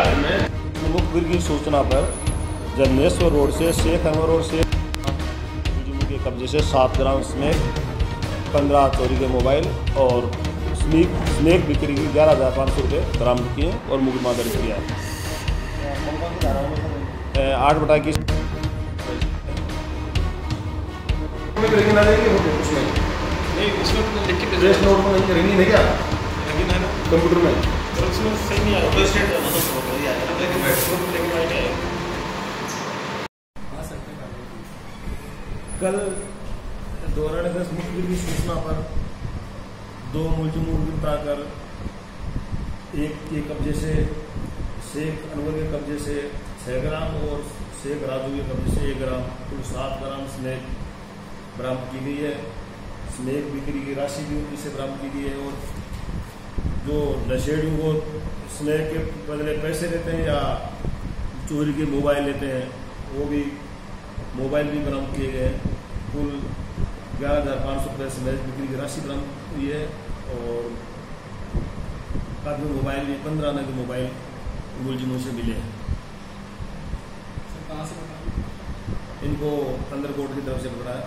प्राथमिक सूचना पर जन्नेश्वर रोड से शेख अनवर रोड से के कब्जे से सात ग्राम स्नैक पंद्रह चोरी के मोबाइल और स्नैक स्नैक बिक्री की ग्यारह हज़ार पाँच सौ रुपये बरामद किए और मुकदमा दर्ज किया। है आठ बटा की नहीं नहीं इसमें तो लिख के रेस्ट नोट में। कल दौरान दस मुखबिर की सूचना पर दो मुलजमों को गिरफ़्तार कर एक के कब्जे से, शेख अनवर के कब्जे से छः ग्राम और शेख राजू के कब्जे से एक ग्राम, कुल सात ग्राम स्नैक बरामद की गई है। स्नैक बिक्री की राशि भी उनकी से बरामद की गई है और जो नशेड़ियों को स्नैक के बदले पैसे देते हैं या चोरी के मोबाइल लेते हैं वो भी मोबाइल भी बरामद किए गए हैं। कुल ग्यारह हज़ार पाँच सौ रुपये से मैच बिक्री की राशि बरामद हुई है और काफ़ी मोबाइल भी पंद्रह नग मोबाइल मुलजिमों से मिले हैं। इनको अंदर कोर्ट की तरफ़ से पकड़ा